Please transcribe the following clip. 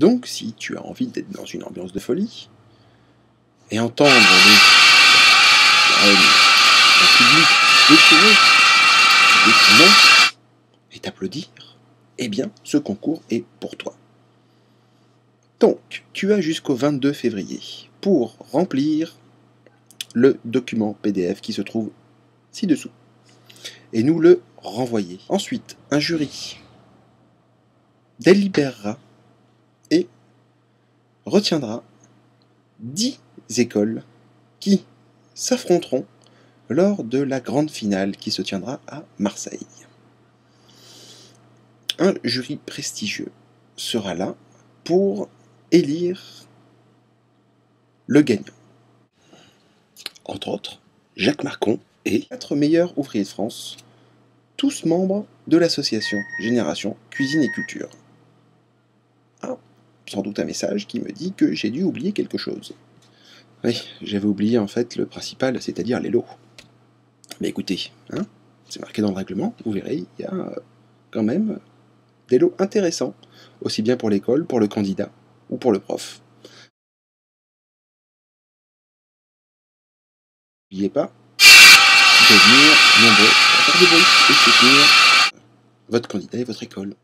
Donc, si tu as envie d'être dans une ambiance de folie, et entendre un public déchiré, des et t'applaudir, eh bien, ce concours est pour toi. Donc, tu as jusqu'au 22 février pour remplir le document PDF qui se trouve ci-dessous et nous le renvoyer. Ensuite, un jury délibérera et retiendra 10 écoles qui s'affronteront lors de la grande finale qui se tiendra à Marseille. Un jury prestigieux sera là pour élire le gagnant. Entre autres, Jacques Marcon et quatre meilleurs ouvriers de France, tous membres de l'association Génération Cuisine et Culture. Sans doute un message qui me dit que j'ai dû oublier quelque chose. Oui, j'avais oublié en fait le principal, c'est-à-dire les lots. Mais écoutez, hein, c'est marqué dans le règlement, vous verrez, il y a euh, quand même des lots intéressants, aussi bien pour l'école, pour le candidat ou pour le prof. N'oubliez pas de venir nombreux à faire des bruit et soutenir votre candidat et votre école.